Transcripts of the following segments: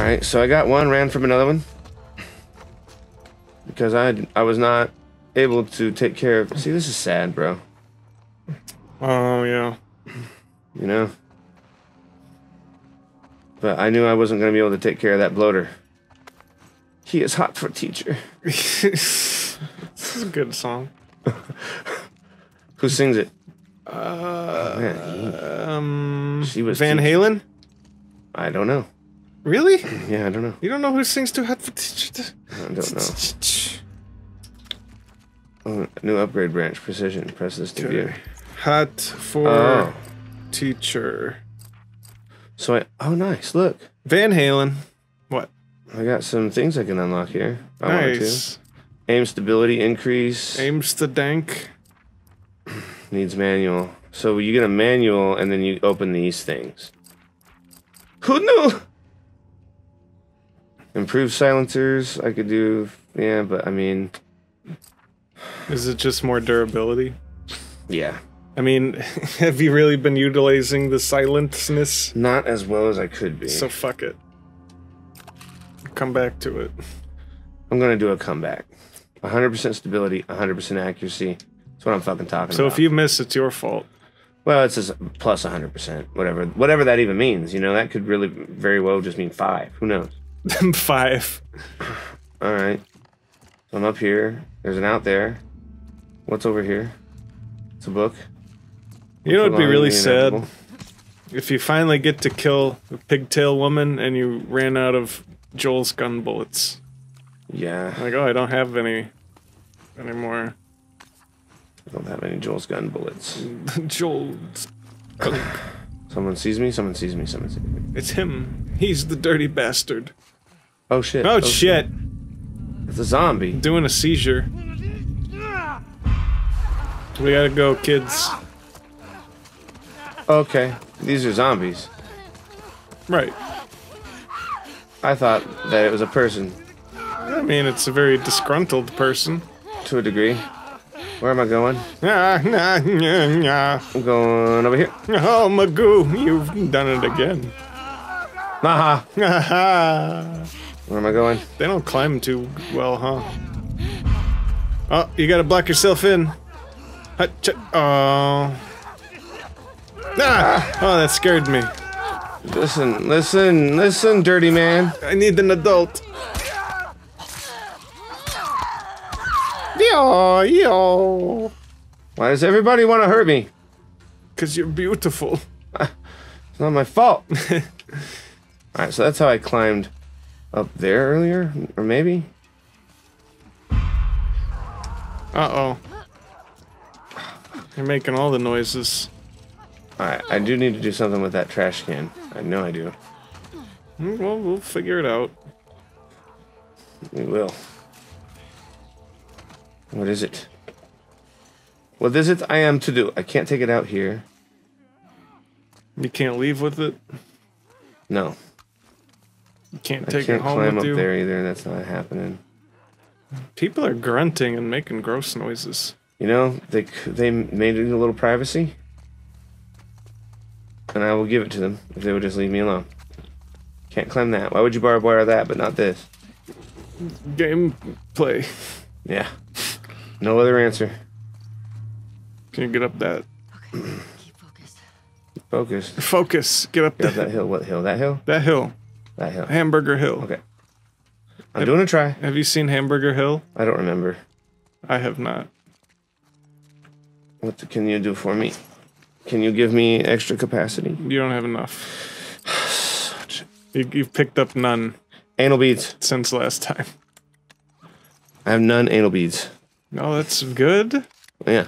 Alright, so I got one, ran from another one. Because I, I was not able to take care of... See, this is sad, bro. Oh, yeah. You know? But I knew I wasn't going to be able to take care of that bloater. He is hot for teacher. this is a good song. Who sings it? Uh, Man, um, She was Van teach- Halen? I don't know. Really? Yeah, I don't know. You don't know who sings Too Hot for Teacher? I don't know. Oh, new upgrade branch, precision. Press this to view. Hot for Oh. teacher. So I. Oh, nice. Look. Van Halen. What? I got some things I can unlock here. I want nice. to. Aim stability increase. Aims the dank. Needs manual. So you get a manual and then you open these things. Who knew? Improve silencers. I could do. Yeah, but I mean. Is it just more durability? Yeah. I mean, have you really been utilizing the silentness? Not as well as I could be. So fuck it. Come back to it. I'm gonna do a comeback. 100% stability, 100% accuracy. That's what I'm fucking talking So about. So if you miss, it's your fault. well, it says plus 100%, whatever, whatever that even means. You know, that could really very well just mean five. Who knows? Five. All right. So I'm up here. There's an out there. What's over here? It's a book. You know, it'd be really sad if you finally get to kill the pigtail woman and you ran out of Joel's gun bullets. Yeah, Like, oh, I don't have any anymore. I don't have any Joel's gun bullets. Joel's. Someone sees me. Someone sees me. Someone sees me. It's him. He's the dirty bastard. Oh shit. Oh, shit. It's a zombie. Doing a seizure. We gotta go, kids. Okay, these are zombies. Right. I thought that it was a person I mean, it's a very disgruntled person. to a degree. Where am I going? Ah, nah, nah, nah. I'm going over here. Oh, Magoo, you've done it again. Haha. Haha. Where am I going? they don't climb too well, huh? Oh, you gotta block yourself in. Oh. Ah! Oh, that scared me. Listen, listen, listen, dirty man. I need an adult. Yo, yo. Why does everybody want to hurt me? Cause you're beautiful. It's not my fault. All right, so that's how I climbed up there earlier, or maybe. Uh-oh. You're making all the noises. All right, I do need to do something with that trash can. I know I do. Well, we'll figure it out. We will. What is it? What is it I am to do? I can't take it out here. You can't leave with it. No, You can't I take can't it home climb with up you. there either. That's not happening. People are grunting and making gross noises. You know, they they made it a little privacy, and I will give it to them if they would just leave me alone. Can't climb that. Why would you barbed wire that, but not this? Gameplay. Yeah. No other answer. Can you get up that? Okay. Keep focused. Focus. Focus. Get up Get up that hill. What hill? That hill? that hill. That hill. Hamburger Hill. Okay. I'm doing a try. Have you seen Hamburger Hill? I don't remember. I have not. What can you do for me? Can you give me extra capacity? You don't have enough. You, you've picked up none Anal beads. since last time. I have none anal beads. No, that's good. Yeah.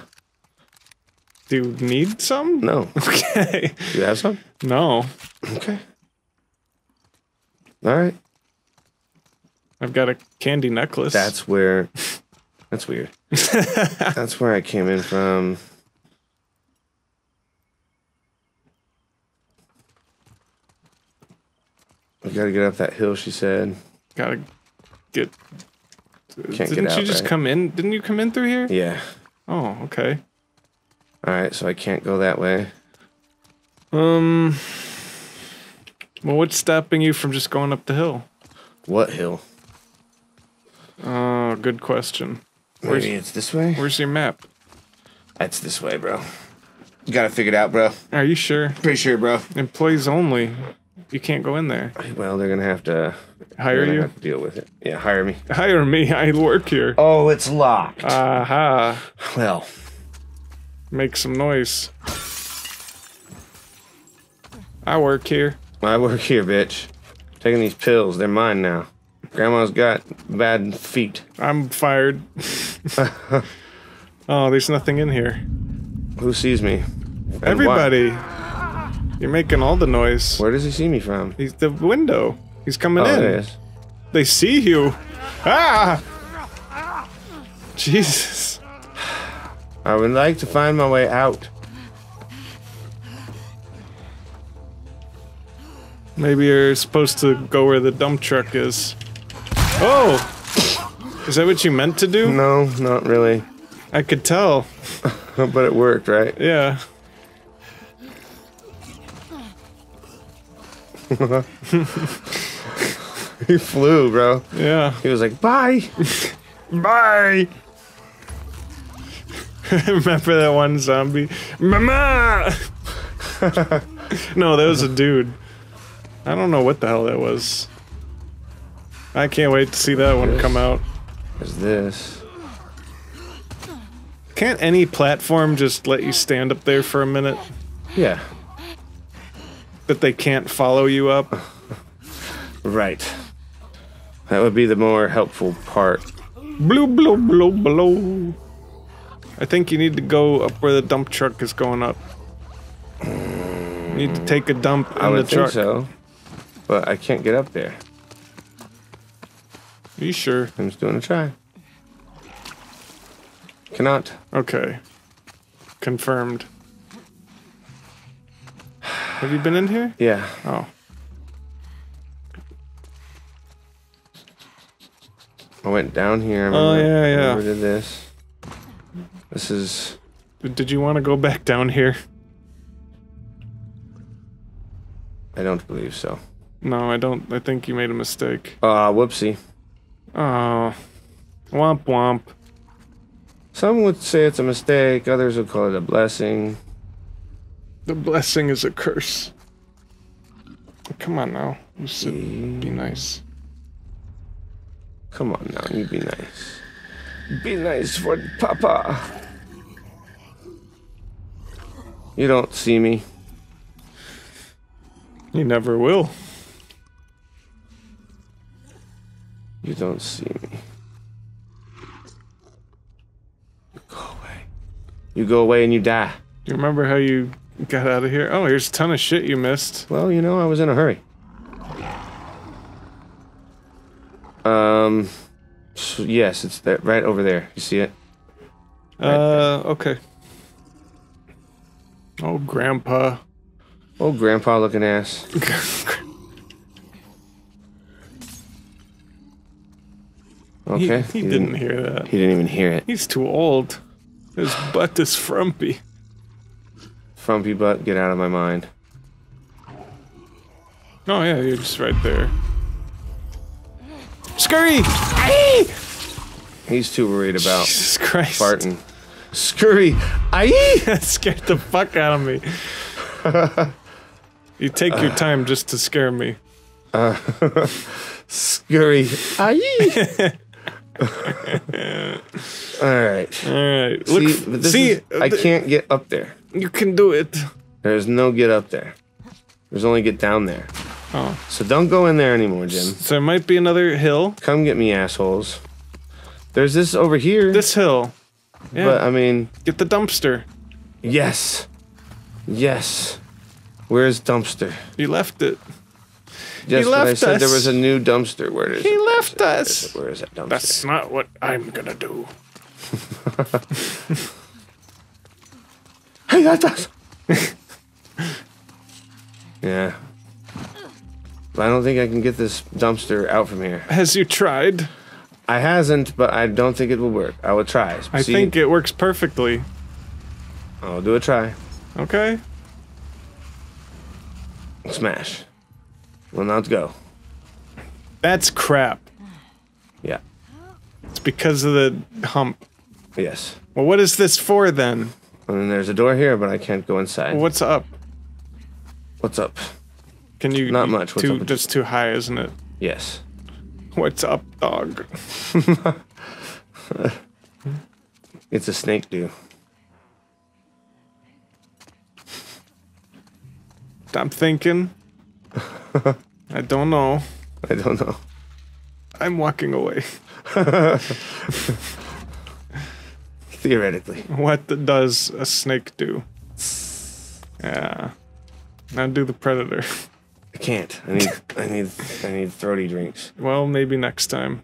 Do you need some? No. Okay. Do you have some? No. Okay. All right. I've got a candy necklace. That's where. That's weird. That's where I came in from. We gotta get up that hill, she said. gotta get. Can't Didn't get you just right? come in? Didn't you come in through here? Yeah. Oh, okay. All right, so I can't go that way. Um, Well, what's stopping you from just going up the hill? What hill? Oh, good question. Where's, Maybe it's this way? where's your map? It's this way, bro. You got to figure it out, bro. Are you sure? Pretty sure, bro. Employees only. You can't go in there. Well, they're gonna have to Hire you? have to deal with it. Yeah, hire me. Hire me. I work here. Oh, it's locked. Aha. well, Make some noise. I work here. I work here, bitch. Taking these pills, they're mine now. Grandma's got bad feet. I'm fired. oh, there's nothing in here. Who sees me? And why? Everybody. You're making all the noise. Where does he see me from? He's the window. He's coming Oh, in. there it is. They see you. Ah! Jesus. I would like to find my way out. Maybe you're supposed to go where the dump truck is. Oh! Is that what you meant to do? No, not really. I could tell. but it worked, right? Yeah. He flew, bro. Yeah. He was like, bye. Bye! Remember that one zombie? Mama! no, that was a dude. I don't know what the hell that was. I can't wait to see that one come out. There's this. Can't any platform just let you stand up there for a minute? Yeah, That they can't follow you up? right. That would be the more helpful part. Blue, blue, blue, blue. I think you need to go up where the dump truck is going up. You need to take a dump in I would the think truck. so. But I can't get up there. Are you sure? I'm just doing a try. Cannot. Okay. Confirmed. Have you been in here? Yeah. Oh. I went down here. I Oh, remember- yeah, yeah. remember did this. This is. Did you want to go back down here? I don't believe so. No, I don't. I think you made a mistake. Ah, whoopsie. Oh. Womp womp. Some would say it's a mistake. Others would call it a blessing. The blessing is a curse. Come on now. You should be nice. Come on now, you be nice. Be nice for Papa. You don't see me. You never will. You don't see me. You go away. You go away and you die. Do you remember how you got out of here? Oh, here's a ton of shit you missed. Well, you know, I was in a hurry. Um, so yes, it's that right over there. You see it? Uh, okay. Oh, Grandpa. Oh, grandpa looking ass. he, Okay. he didn't hear that. He didn't even hear it. He's too old. His butt is frumpy. Frumpy butt, get out of my mind. Oh yeah, you're just right there. Scurry! Aye! He's too worried about Jesus Christ. farting. Scurry! Aye! That scared the fuck out of me. you take your time just to scare me. Uh, scurry! Aye! Alright. Alright. Look, See, this see is, I can't get up there. you can do it. There's no get up there. There's only get down there. Oh. So don't go in there anymore, Jim. So there might be another hill. Come get me, assholes. There's this over here. This hill. Yeah. But I mean, Get the dumpster. yes. Yes. Where's dumpster? You left it. Yes, but I left said there was a new dumpster. Where is He it? left Where is us. it? Where is that dumpster? That's not what I'm gonna do. Hey, that's us. yeah. But I don't think I can get this dumpster out from here. Has you tried? I hasn't, but I don't think it will work. I will try. I See, think it works perfectly. I'll do a try. Okay? Smash. Well, now let's go. That's crap. Yeah. It's because of the hump. Yes. Well, what is this for then? And then there's a door here, but I can't go inside. What's up? What's up? Can you? Not much. What's too, up just too high, isn't it? Yes. What's up, dog? It's a snake do. I'm thinking. I don't know. I don't know. I'm walking away. Theoretically. What does a snake do? Yeah. Now do the predator. I can't. I need I need I need throaty drinks. Well, maybe next time.